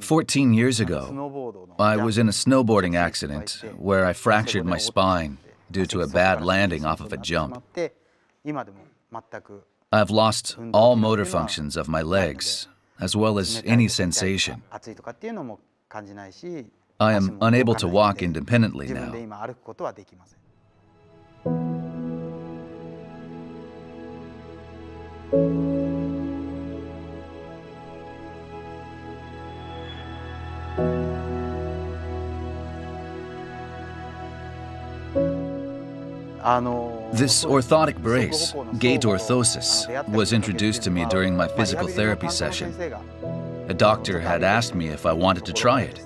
14 years ago, I was in a snowboarding accident where I fractured my spine due to a bad landing off of a jump. I've lost all motor functions of my legs, as well as any sensation. I am unable to walk independently now. This orthotic brace, gait orthosis, was introduced to me during my physical therapy session. A doctor had asked me if I wanted to try it.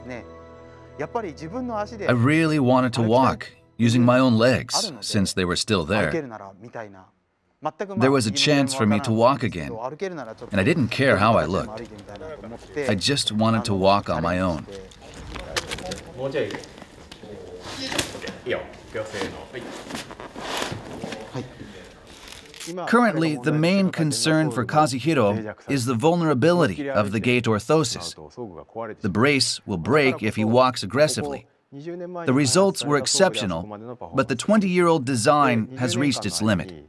I really wanted to walk using my own legs since they were still there. There was a chance for me to walk again, and I didn't care how I looked. I just wanted to walk on my own. Currently, the main concern for Kazuhiro is the vulnerability of the gait orthosis. The brace will break if he walks aggressively. The results were exceptional, but the 20 year old design has reached its limit.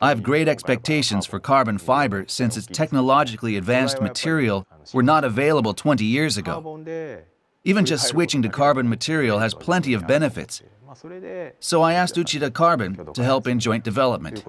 I have great expectations for carbon fiber since its technologically advanced material were not available 20 years ago. Even just switching to carbon material has plenty of benefits. So I asked Uchida Carbon to help in joint development.